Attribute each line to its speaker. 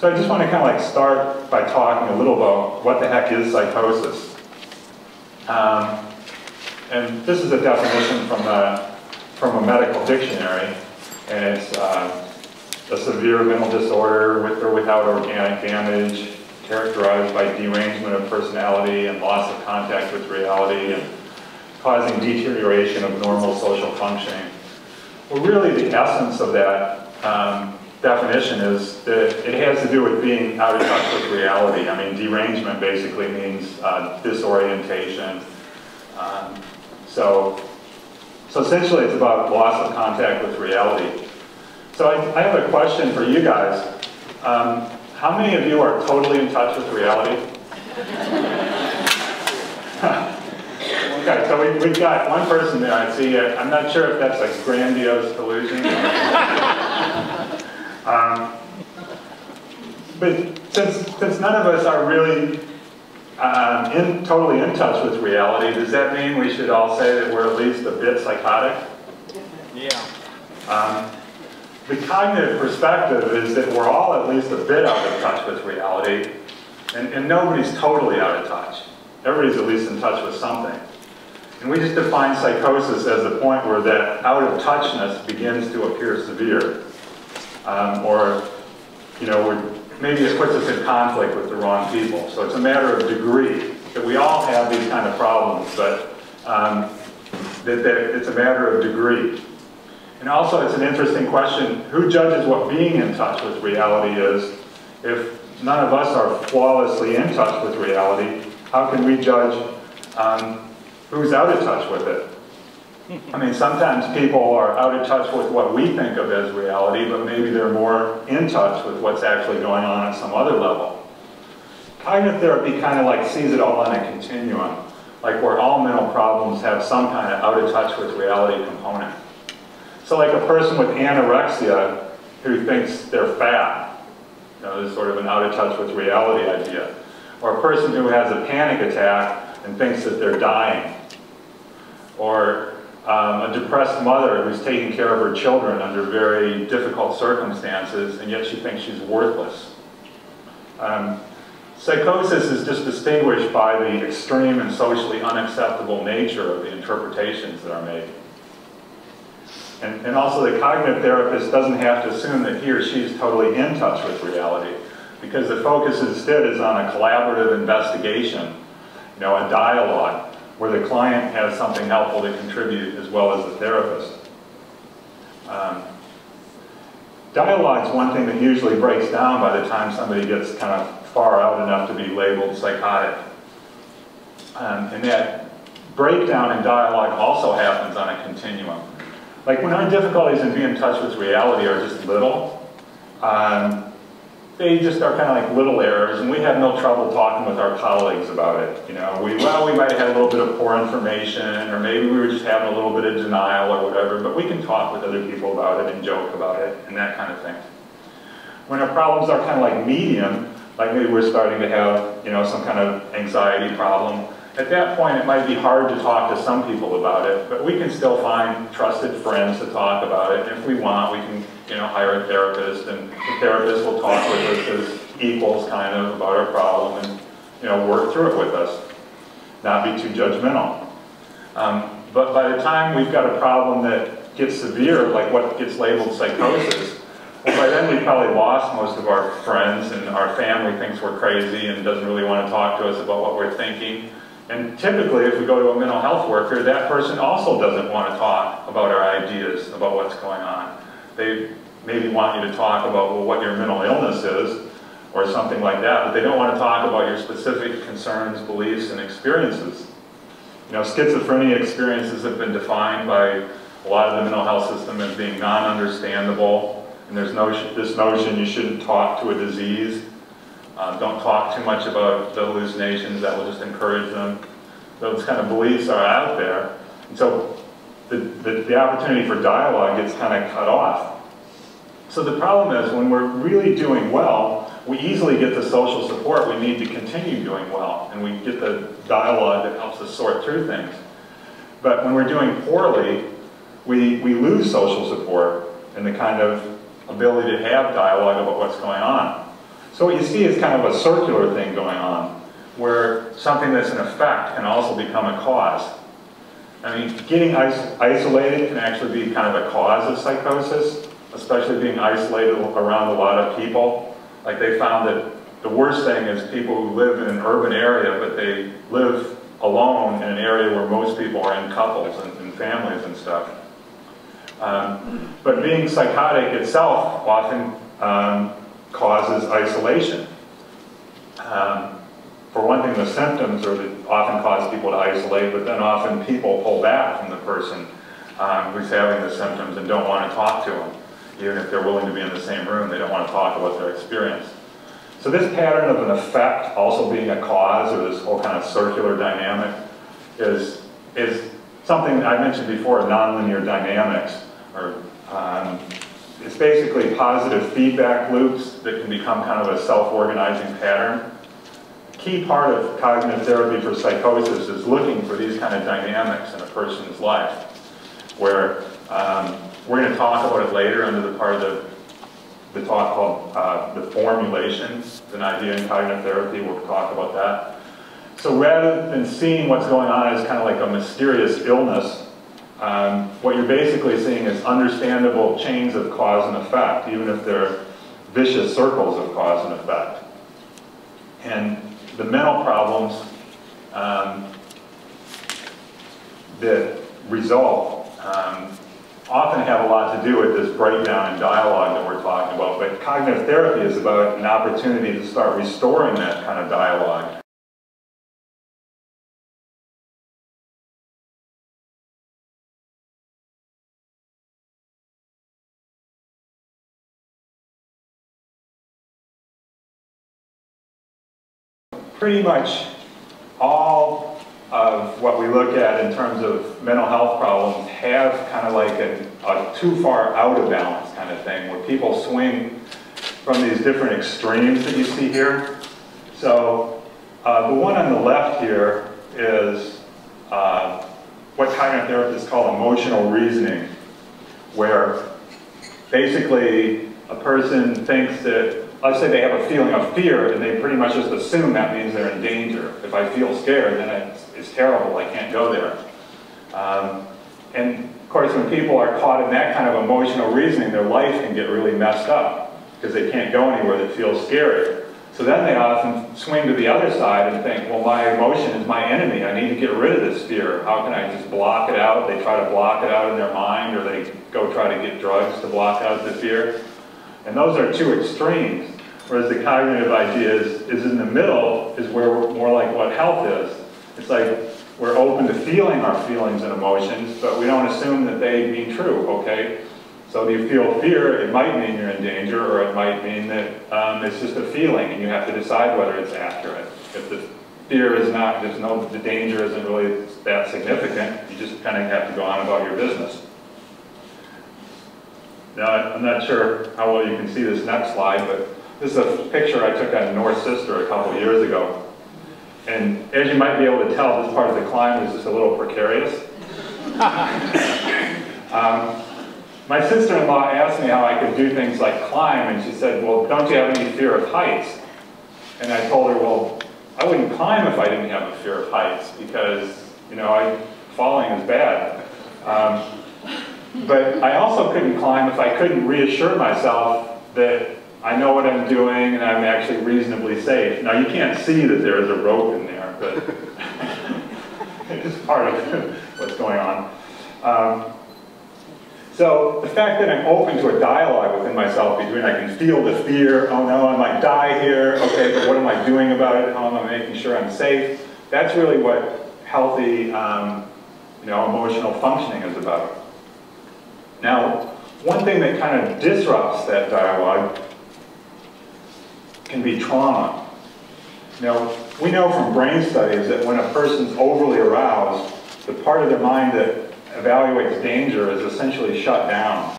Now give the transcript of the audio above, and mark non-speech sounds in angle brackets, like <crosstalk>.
Speaker 1: So I just want to kind of like start by talking a little about what the heck is psychosis. Um, and this is a definition from a, from a medical dictionary, and it's uh, a severe mental disorder with or without organic damage, characterized by derangement of personality and loss of contact with reality, and causing deterioration of normal social functioning. Well, really the essence of that um, definition is that it has to do with being out of touch with reality. I mean, derangement basically means uh, disorientation. Um, so, so essentially it's about loss of contact with reality. So I, I have a question for you guys. Um, how many of you are totally in touch with reality? <laughs> okay, so we, we've got one person there, I see. I'm not sure if that's a grandiose delusion. <laughs> um, but since, since none of us are really um, in, totally in touch with reality, does that mean we should all say that we're at least a bit psychotic?
Speaker 2: Yeah.
Speaker 1: Um, the cognitive perspective is that we're all at least a bit out of touch with reality, and, and nobody's totally out of touch. Everybody's at least in touch with something. And we just define psychosis as the point where that out of touchness begins to appear severe. Um, or, you know, maybe it puts us in conflict with the wrong people. So it's a matter of degree, that we all have these kind of problems, but um, that, that it's a matter of degree. And also, it's an interesting question, who judges what being in touch with reality is? If none of us are flawlessly in touch with reality, how can we judge um, who's out of touch with it? I mean, sometimes people are out of touch with what we think of as reality, but maybe they're more in touch with what's actually going on at some other level. Cognitive therapy kind of like sees it all on a continuum, like where all mental problems have some kind of out of touch with reality component. So like a person with anorexia who thinks they're fat, you know, there's sort of an out of touch with reality idea. Or a person who has a panic attack and thinks that they're dying. Or um, a depressed mother who's taking care of her children under very difficult circumstances and yet she thinks she's worthless. Um, psychosis is just distinguished by the extreme and socially unacceptable nature of the interpretations that are made. And, and also the cognitive therapist doesn't have to assume that he or she is totally in touch with reality because the focus instead is on a collaborative investigation, you know, a dialogue where the client has something helpful to contribute as well as the therapist. Um, dialogue is one thing that usually breaks down by the time somebody gets kind of far out enough to be labeled psychotic. Um, and that breakdown in dialogue also happens on a continuum. Like when our difficulties in being in touch with reality are just little, um, they just are kind of like little errors, and we have no trouble talking with our colleagues about it. You know, we well, we might have had a little bit of poor information, or maybe we were just having a little bit of denial or whatever, but we can talk with other people about it and joke about it and that kind of thing. When our problems are kind of like medium, like maybe we're starting to have, you know, some kind of anxiety problem, at that point, it might be hard to talk to some people about it, but we can still find trusted friends to talk about it. And if we want, we can, you know, hire a therapist, and the therapist will talk with us as equals, kind of, about our problem, and you know, work through it with us. Not be too judgmental. Um, but by the time we've got a problem that gets severe, like what gets labeled psychosis, well, by then we probably lost most of our friends, and our family thinks we're crazy and doesn't really want to talk to us about what we're thinking. And typically, if we go to a mental health worker, that person also doesn't want to talk about our ideas about what's going on. They maybe want you to talk about well, what your mental illness is, or something like that, but they don't want to talk about your specific concerns, beliefs, and experiences. You know, schizophrenia experiences have been defined by a lot of the mental health system as being non-understandable, and there's no, this notion you shouldn't talk to a disease uh, don't talk too much about the hallucinations, that will just encourage them. Those kind of beliefs are out there. And so the, the, the opportunity for dialogue gets kind of cut off. So the problem is when we're really doing well, we easily get the social support we need to continue doing well, and we get the dialogue that helps us sort through things. But when we're doing poorly, we, we lose social support and the kind of ability to have dialogue about what's going on. So what you see is kind of a circular thing going on, where something that's an effect can also become a cause. I mean, getting is isolated can actually be kind of a cause of psychosis, especially being isolated around a lot of people. Like they found that the worst thing is people who live in an urban area, but they live alone in an area where most people are in couples and, and families and stuff. Um, but being psychotic itself often um, causes isolation. Um, for one thing, the symptoms are that often cause people to isolate, but then often people pull back from the person um, who's having the symptoms and don't want to talk to them. Even if they're willing to be in the same room, they don't want to talk about their experience. So this pattern of an effect also being a cause, or this whole kind of circular dynamic, is, is something I mentioned before, nonlinear dynamics, or um, it's basically positive feedback loops that can become kind of a self-organizing pattern. Key part of cognitive therapy for psychosis is looking for these kind of dynamics in a person's life, where um, we're going to talk about it later under the part of the the talk called uh, the formulation, It's an idea in cognitive therapy, we'll talk about that. So rather than seeing what's going on as kind of like a mysterious illness, um, what you're basically seeing is understandable chains of cause and effect, even if they're vicious circles of cause and effect. And the mental problems um, that result um, often have a lot to do with this breakdown in dialogue that we're talking about. But cognitive therapy is about an opportunity to start restoring that kind of dialogue. Pretty much all of what we look at in terms of mental health problems have kind of like a, a too far out of balance kind of thing, where people swing from these different extremes that you see here. So uh, the one on the left here is uh, what cognitive therapists call emotional reasoning, where basically a person thinks that let's say they have a feeling of fear and they pretty much just assume that means they're in danger. If I feel scared, then it's, it's terrible, I can't go there. Um, and of course, when people are caught in that kind of emotional reasoning, their life can get really messed up because they can't go anywhere that feels scary. So then they often swing to the other side and think, well, my emotion is my enemy. I need to get rid of this fear. How can I just block it out? They try to block it out in their mind or they go try to get drugs to block out the fear. And those are two extremes. Whereas the cognitive idea is, in the middle, is where we're more like what health is. It's like we're open to feeling our feelings and emotions, but we don't assume that they mean true, okay? So if you feel fear, it might mean you're in danger, or it might mean that um, it's just a feeling, and you have to decide whether it's accurate. If the fear is not, there's no, the danger isn't really that significant, you just kind of have to go on about your business. Now, I'm not sure how well you can see this next slide, but this is a picture I took on North Sister a couple years ago. And as you might be able to tell, this part of the climb is just a little precarious. <laughs> um, my sister-in-law asked me how I could do things like climb, and she said, well, don't you have any fear of heights? And I told her, well, I wouldn't climb if I didn't have a fear of heights, because, you know, I, falling is bad. Um, but I also couldn't climb if I couldn't reassure myself that I know what I'm doing and I'm actually reasonably safe. Now you can't see that there is a rope in there, but <laughs> it's part of <laughs> what's going on. Um, so the fact that I'm open to a dialogue within myself between I can feel the fear, oh no, I might die here, okay, but what am I doing about it? How am I making sure I'm safe? That's really what healthy um, you know, emotional functioning is about. Now, one thing that kind of disrupts that dialogue can be trauma. Now, we know from brain studies that when a person's overly aroused, the part of their mind that evaluates danger is essentially shut down.